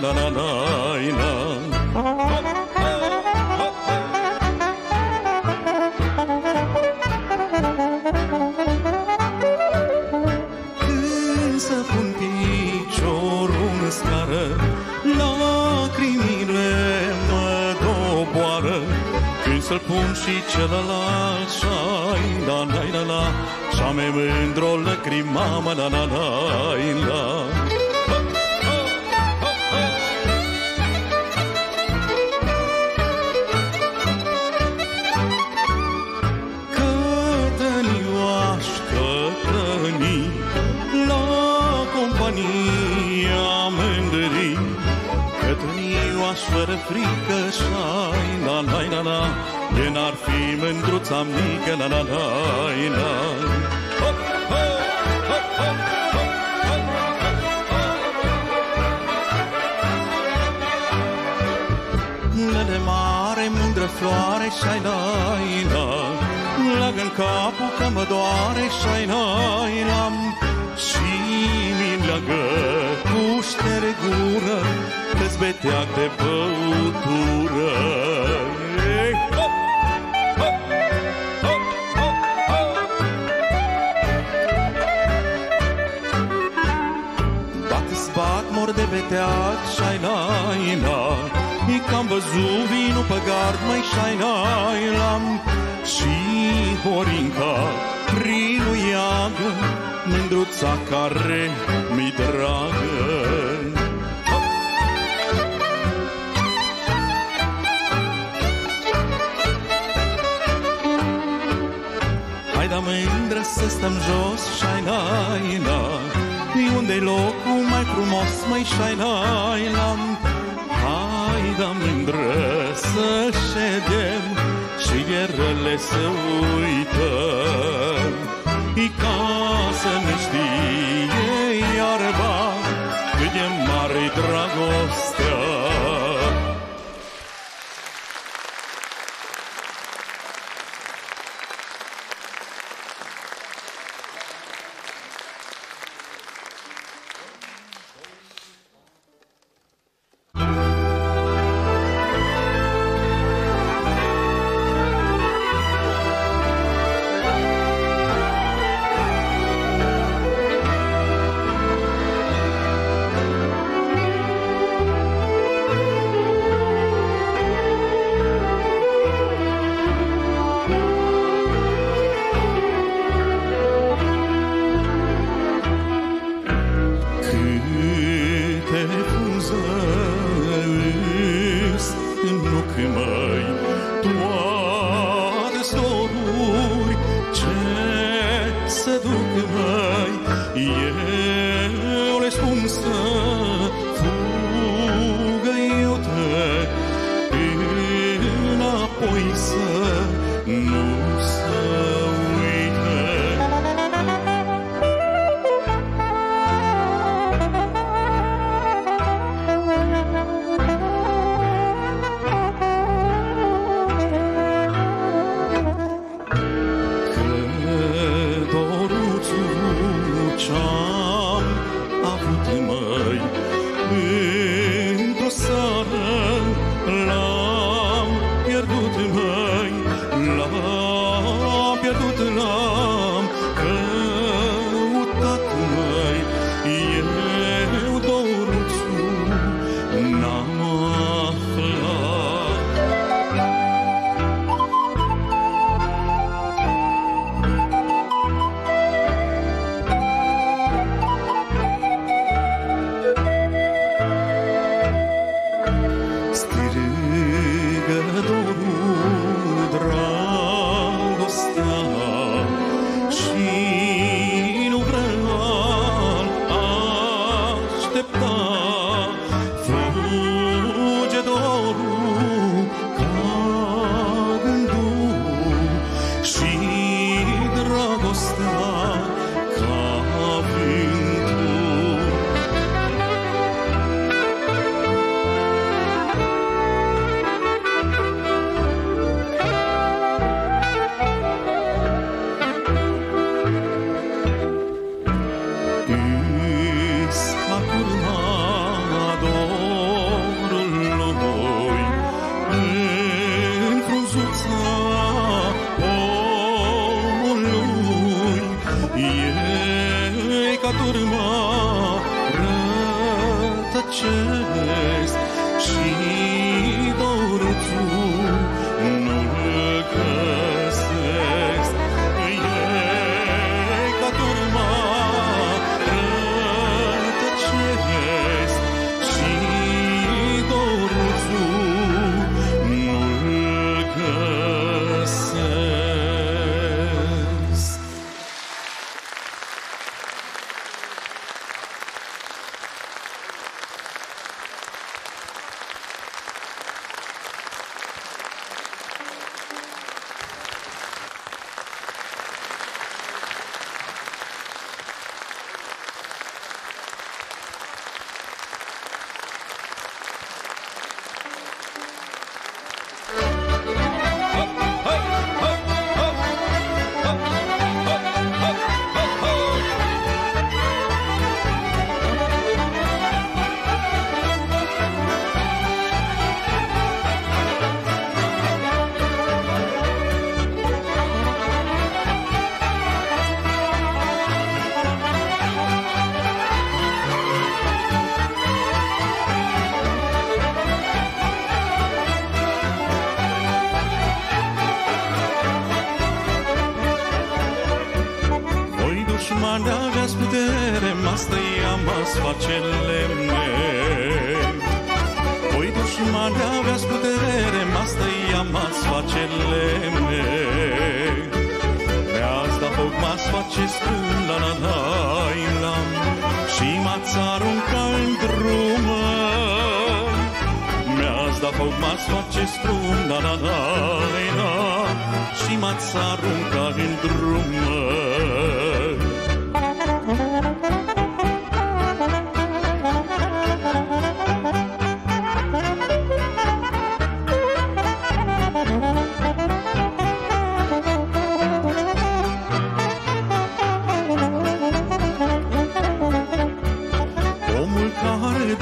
Ioane Hai, la, la, doare, șai lai la Și mi leagă cu ștergură Că-s beteac de băutură Ei, hop, hop, hop, hop, hop. Bat-ți bat, mor de beteac, șai lai la E că am văzut vinul pe gard, mai șai lai la Și Horinca priluiagă Mândruța care mi dragă. Hai da mândră să stăm jos, șai lai la unde locul mai frumos, mai șai lai la Hai da mândră să ședem și vierele să uităm E ca să ne știe iarba cât e mare dragostea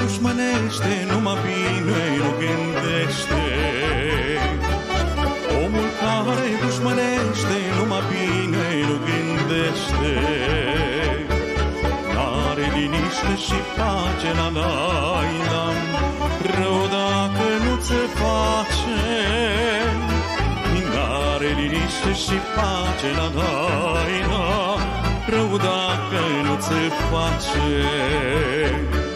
dușmănește, numai bine nu gândește. Omul care dușmănește, numai bine nu gândește. Are liniște și pace, la la Rău dacă nu se face, are liniște și pace, la la Rău dacă nu se face.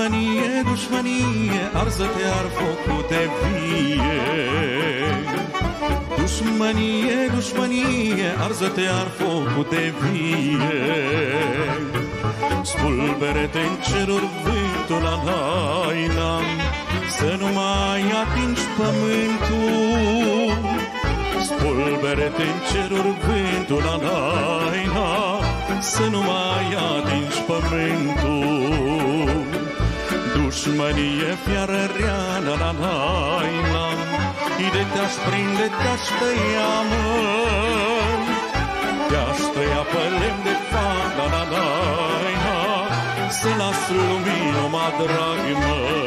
Dușmănie, dușmănie, arză-te ar focul de vie. Dușmănie, dușmănie, arză-te ar focul de vie. Spulbere-te în ceruri vântul la naina, Să nu mai atingi pământul. Spulbere-te în ceruri vântul la naina, Să nu mai atingi pământul. Dușmănie fiară rea, la la la la Ide te-aș prinde, te-aș tăia, măi Te-aș tăia pe lemn de fac, la la la la Să las lumină, mă drag, măi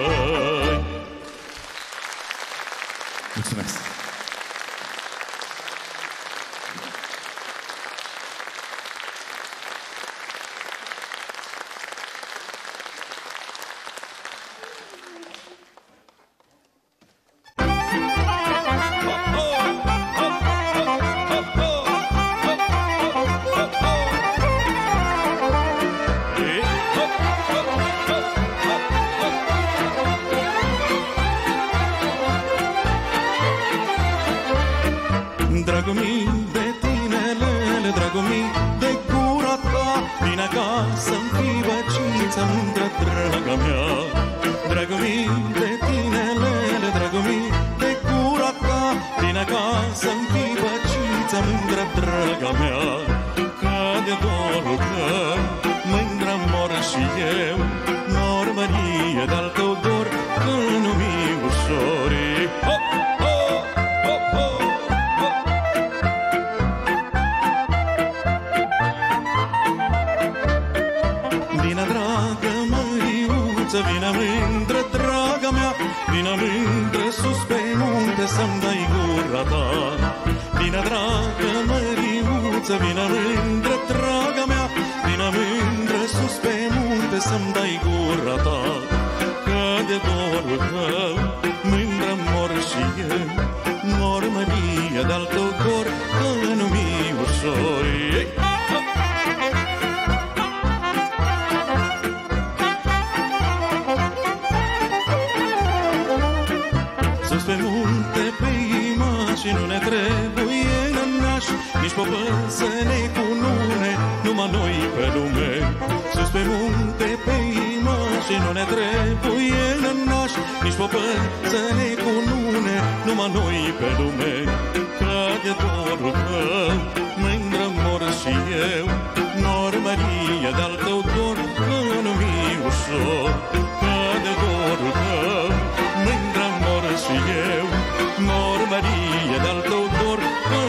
mărie de-al tău dor, că nu mi ușor Ei! Sus pe munte, pe imași, nu ne trebuie nănaș, Nici popă să ne cunune, numai noi pe lume. Sus pe munte, pe imași, nu ne trebuie nănaș, Nici popă să ne cunune, numai noi pe lume. Că de dorul tău, mândră mor și eu, Nor Maria de-al tău dor, că nu mi ușor, Că de dorul tău, mândră mor și eu, Mor Maria de-al tău dor, că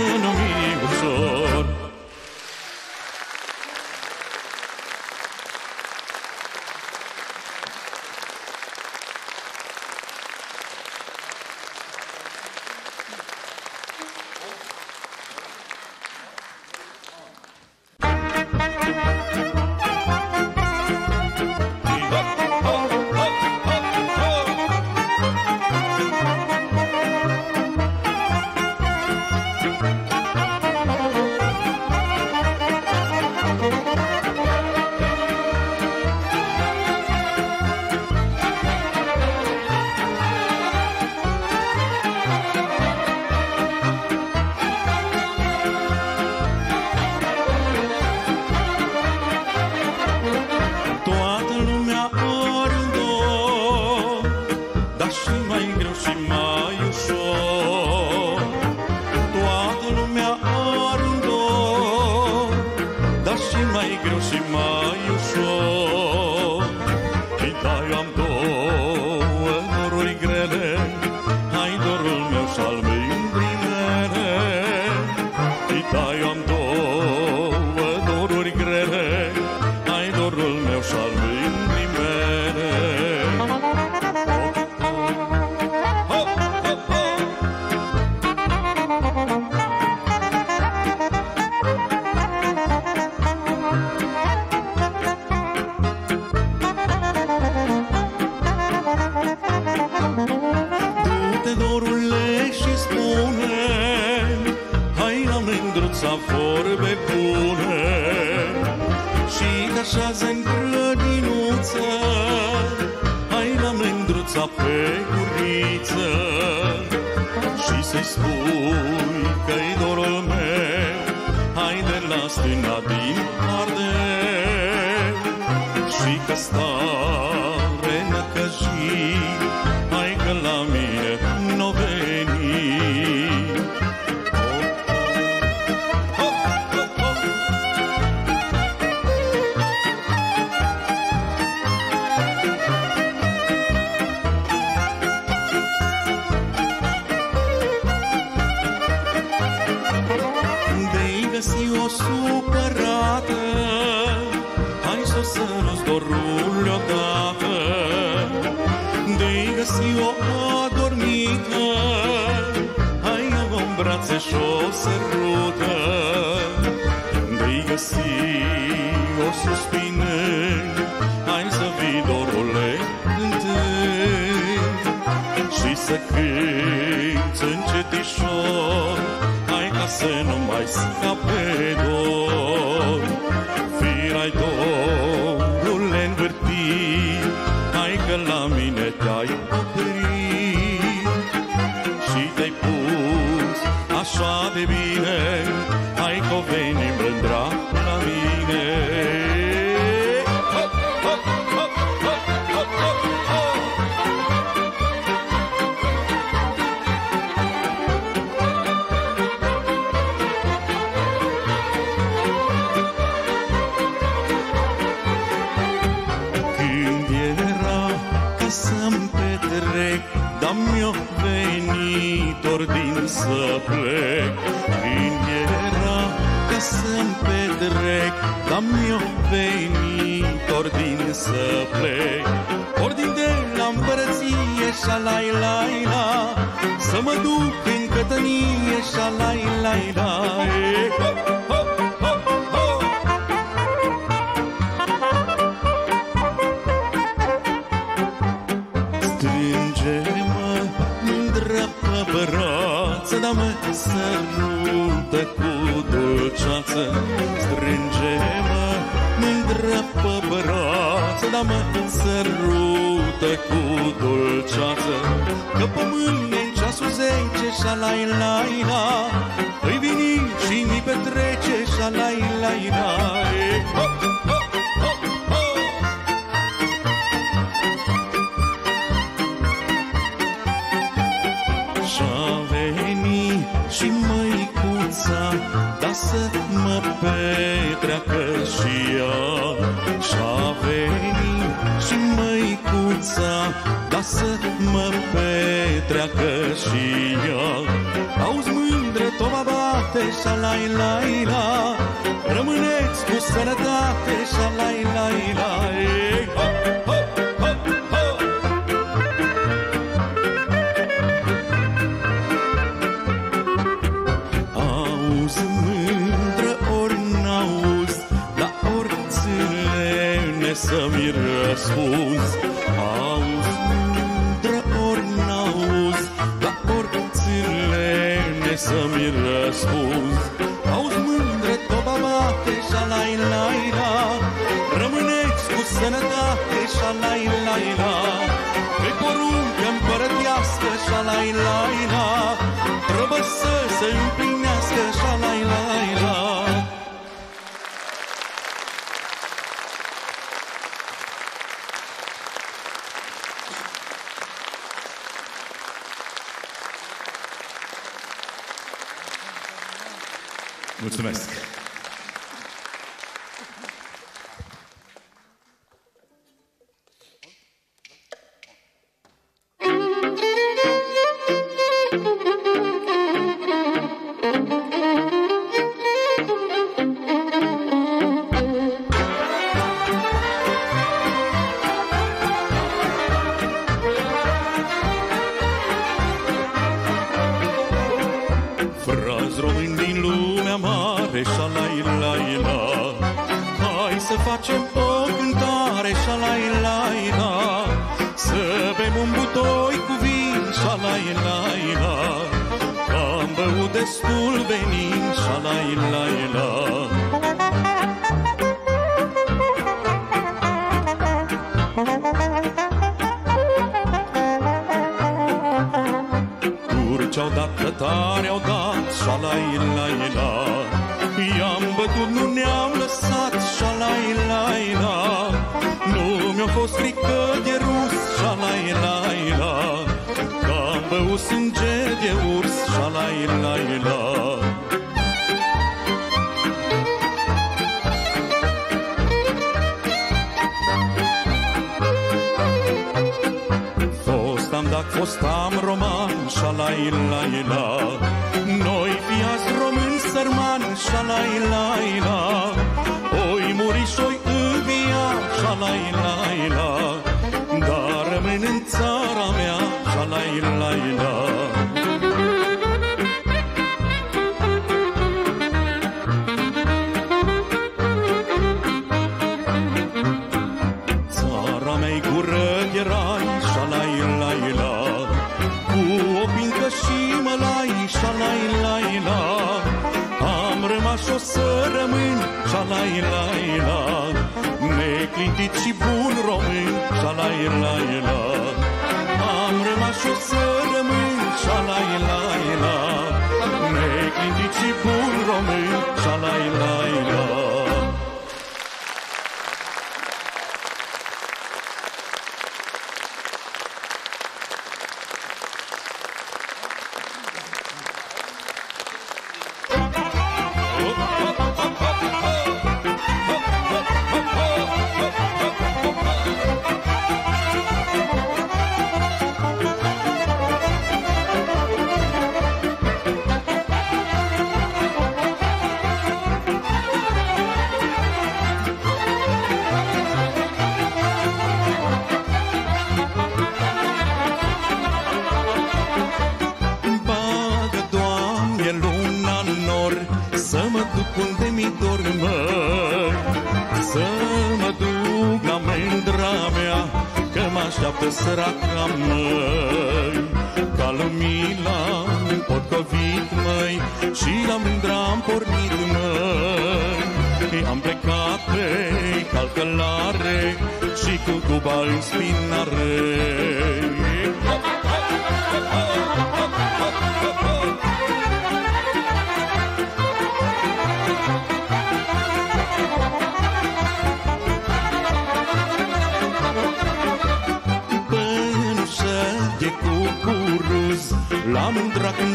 în brațe și o sărută De-i găsi o suspinând Hai să vii dorule cântând Și să cânti încetișor Hai ca să nu mai scape dor. Firai dorule așa de să plec Când era ca să-mi petrec. Dar mi-o venit ordin să plec. Ordin de la împărăție și-a-lai, lai, la. Să mă duc în cătănie și-a-lai, lai, la. Hop, sărută cu dulceață. Strânge-mă, mândră pe brață, Da mă sărută cu dulceață. Că pe mâine în ceasul zece și la la la Îi vini și mi petrece și la la la să mă petreacă și ea. Și-a venit și măicuța Da să mă petreacă și ea. Auzi mândră, tova bate și la la. La Rămâneți cu sănătate și la la. La să-mi Nu mi-a fost frică de rus Șalai la la. Că am băut sânge de urs Șalai la. La am dat fost am roman, șalai la la. Noi fiați români sărmani, șalai la la. Oi muri și-oi învia, șalai la la Dar rămân în țara mea, șalai la la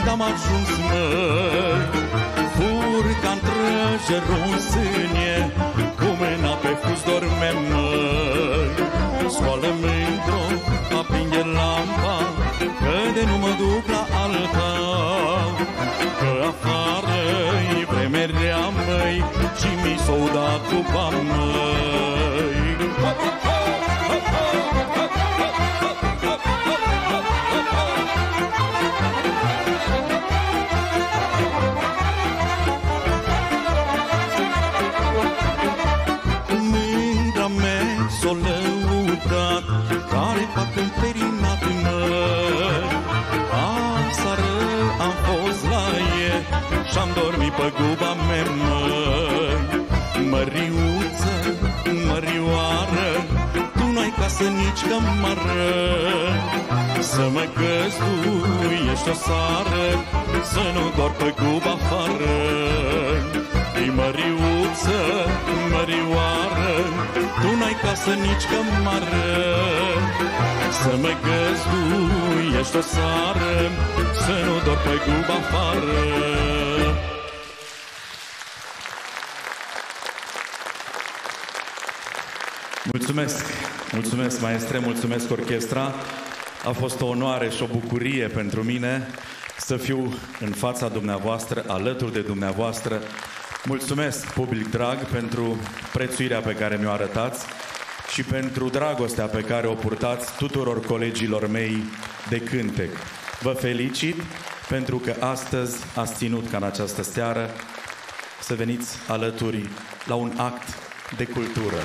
mândra când am ajuns, măi. Furca întrăge runsânie Cu mâna pe fus dorme, măi. Scoală mândro, apringe lampa Că de nu mă duc la alta. Că afară-i vreme rea, măi Și mi s-o dat cu bani, măi Și-am dormit pe guba mea măi Măriuță, mărioară Tu n-ai casă nici cămară. Să mă găzduiești o sară Să nu dor pe guba afară. Ei, măriuță, mărioară Tu n-ai casă nici cămară. Să mă găzduiești o sară Să nu dor pe guba afară Mulțumesc, mulțumesc maestre, mulțumesc orchestra. A fost o onoare și o bucurie pentru mine să fiu în fața dumneavoastră, alături de dumneavoastră. Mulțumesc, public drag, pentru prețuirea pe care mi-o arătați și pentru dragostea pe care o purtați tuturor colegilor mei de cântec. Vă felicit pentru că astăzi ați ținut ca în această seară să veniți alături la un act de cultură.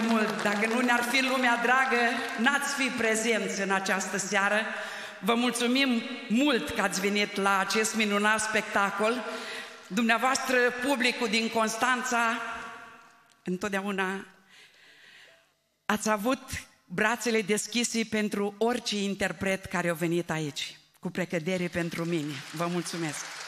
foarte mult. Dacă nu ne-ar fi lumea dragă, n-ați fi prezenți în această seară. Vă mulțumim mult că ați venit la acest minunat spectacol. Dumneavoastră, publicul din Constanța, întotdeauna ați avut brațele deschise pentru orice interpret care a venit aici. Cu precădere pentru mine. Vă mulțumesc!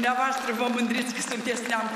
Dumneavoastră vă mândriți că sunteți neam.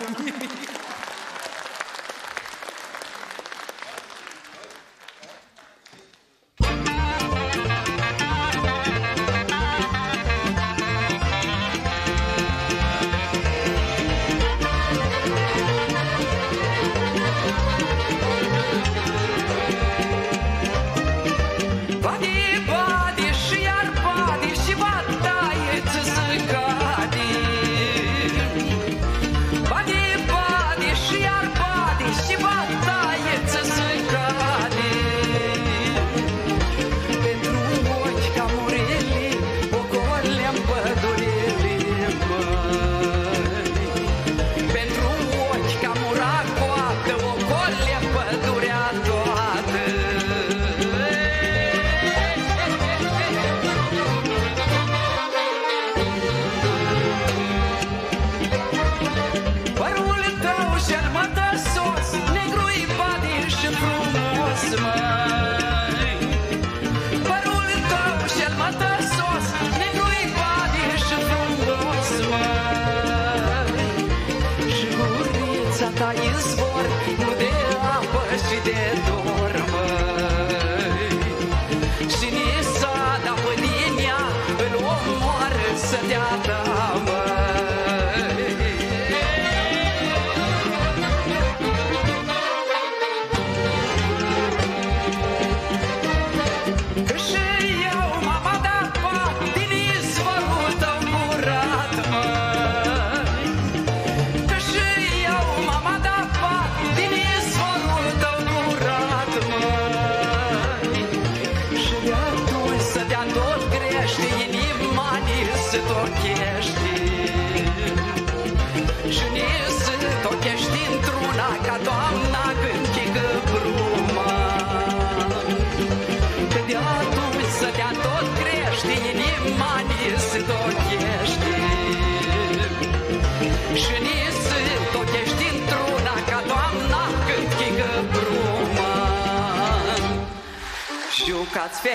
my.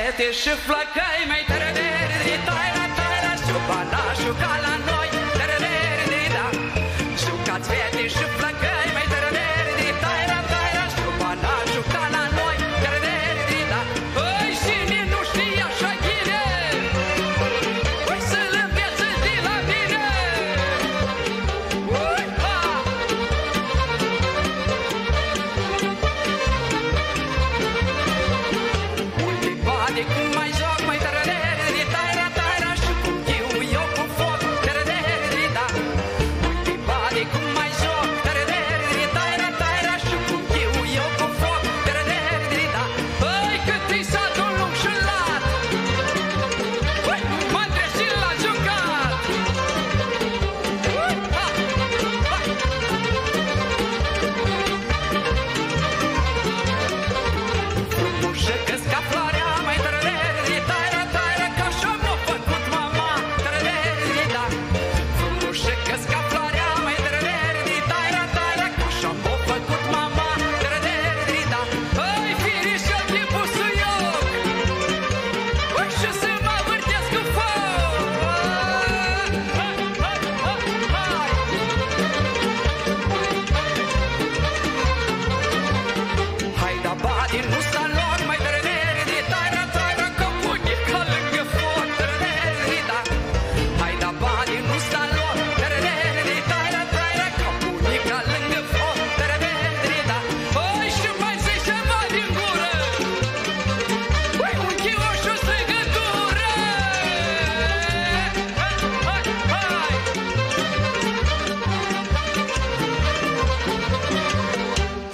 Het is je vlakkij,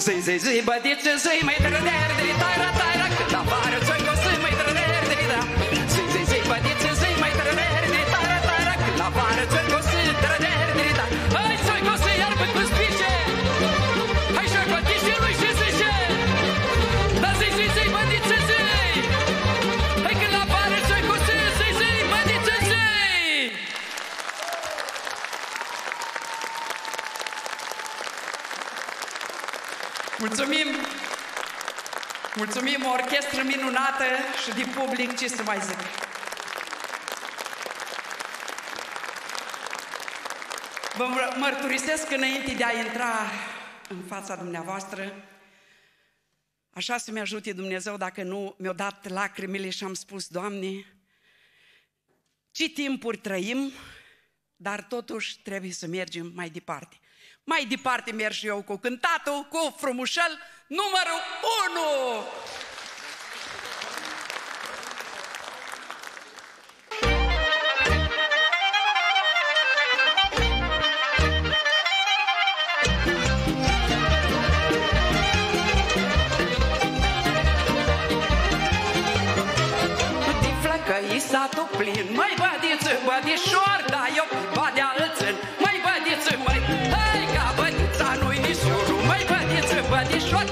zin, zin, zin, badit, zin, zin, zin, zin, zin, zin, minunată și de public, ce să mai zic. Vă mărturisesc înainte de a intra în fața dumneavoastră, așa să-mi ajute Dumnezeu dacă nu mi-a dat lacrimile și am spus, Doamne, ce timpuri trăim, dar totuși trebuie să mergem mai departe. Mai departe merg și eu cu cântatul, cu frumușel, numărul 1! satul plin. Măi bădiță, bădișor, da eu badea îțân mai, bădiță, măi, hai ca bădița nu-i niciunul Măi bădiță, bădișor,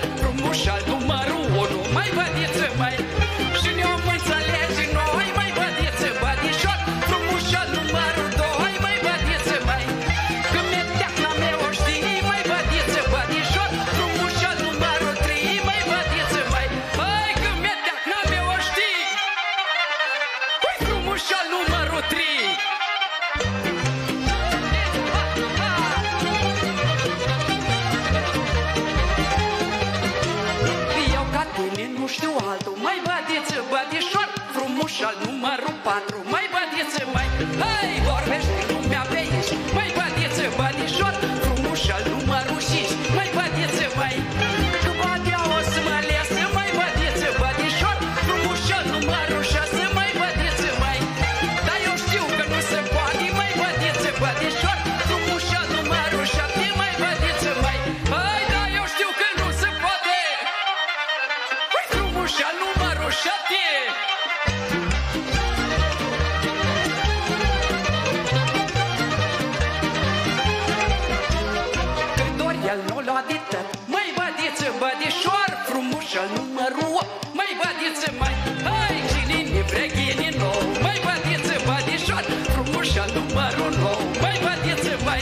teatru Mai bădiță, mai, hai, vorbește! numărul nou Mai variați, mai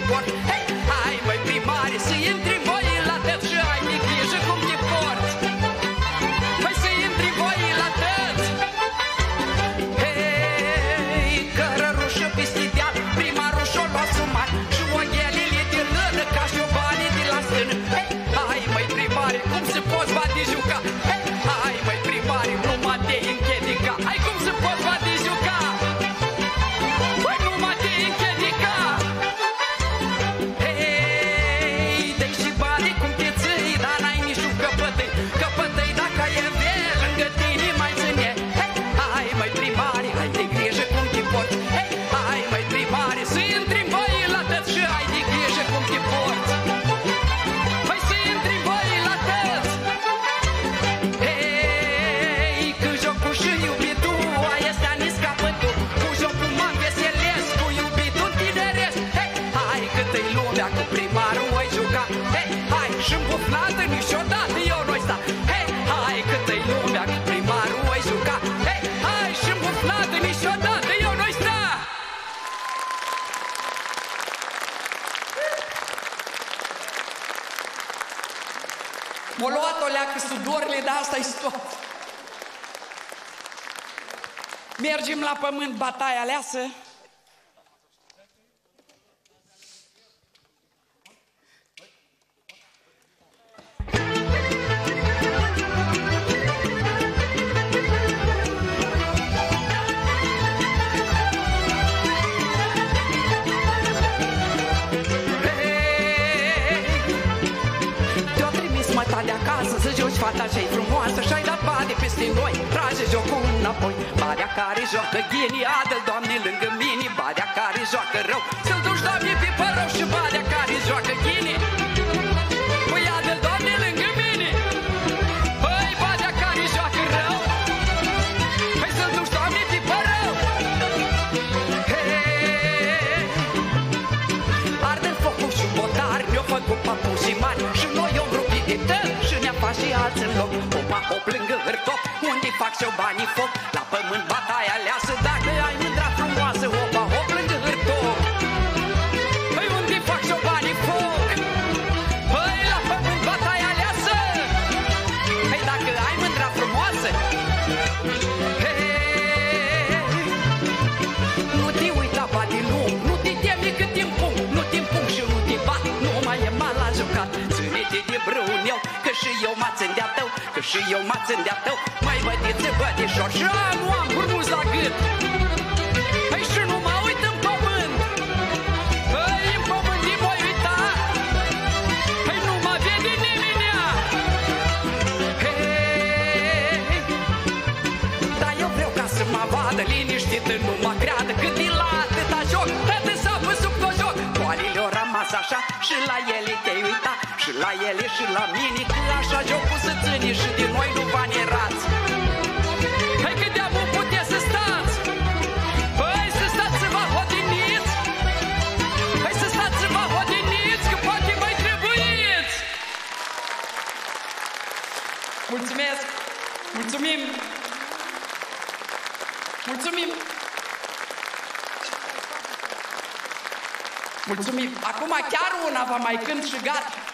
Hey! florile, dar asta e situația. Mergem la pământ, bataia aleasă, așa-i frumoasă și-ai dat bani peste noi. Trage jocul înapoi. Badea care joacă ghini, adă doamne lângă mine. Badea care joacă rău. stați în loc Copa o plângă hârtop Unde fac și-o banii foc La pământ bataia aleasă, Dacă ai mândra frumoasă Opa o plângă hârtop Păi unde fac și-o banii foc. Păi la pământ bataia aleasă, Păi dacă ai mândra frumoasă he. Nu te uita ba din lung Nu te temi cât Nu te și nu te bat Nu mai e mal la Ține-te de brâneu Că și eu m-a țândea tău Că și eu m-a țândea tău Mai bătițe bătișor Și nu am burmuz la gât. Păi și nu mă uit în pământ. Păi în pământ îi voi uita. Păi nu mă vede nimenea Hei, dar eu vreau ca să mă vadă liniștită, nu mă creadă Cât de la atâta joc, toată sapă sub joc. Poalile au rămas așa și la ele și la mine, că așa jocul să ține Și de noi nu vă nerați Hai cât de avut puteți să stați Păi să stați să vă hodiniți Hai să stați să vă hodiniți, că poate mai trebuiți Mulțumesc! Mulțumim! Mulțumim! Mulțumim! Acum chiar una vă mai cânt și gata!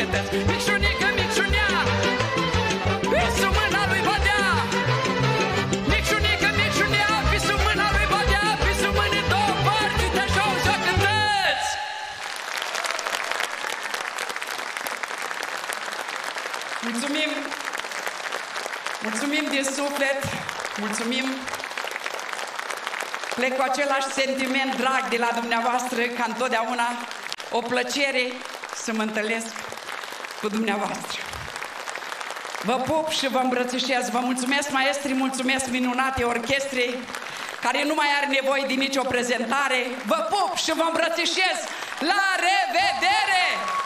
Așa o joacă tăți Micșunică, micșunea E sub mâna lui badea Micșunică, micșunea Pe sub mâna lui badea Pe sub mână în două părți Uite așa o joacă tăți Mulțumim! Mulțumim din suflet! Mulțumim! Plec cu același sentiment drag de la dumneavoastră, ca întotdeauna o plăcere să mă întâlnesc cu dumneavoastră. Vă pup și vă îmbrățișez. Vă mulțumesc, maestri, mulțumesc minunate orchestre care nu mai are nevoie de nicio prezentare. Vă pup și vă îmbrățișez. La revedere!